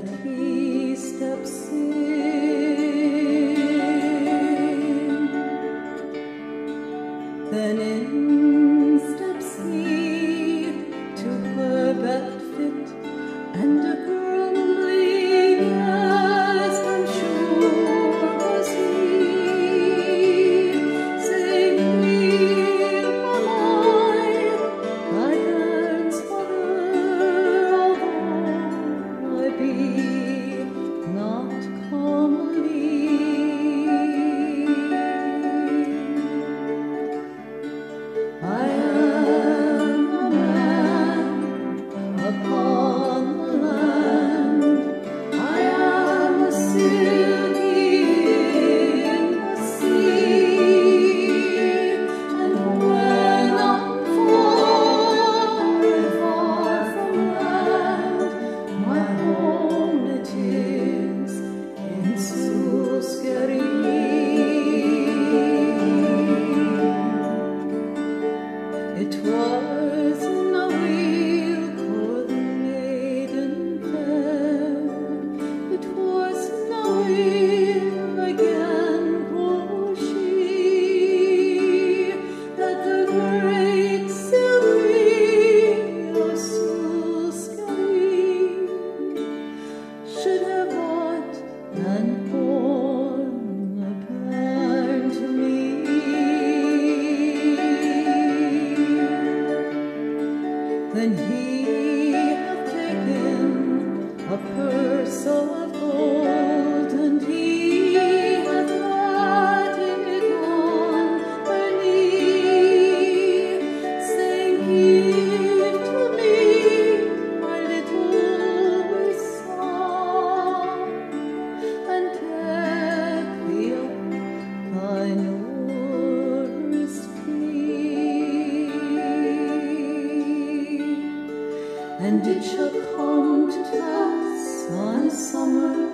that he steps in, then in than he. and it shall come to pass on summer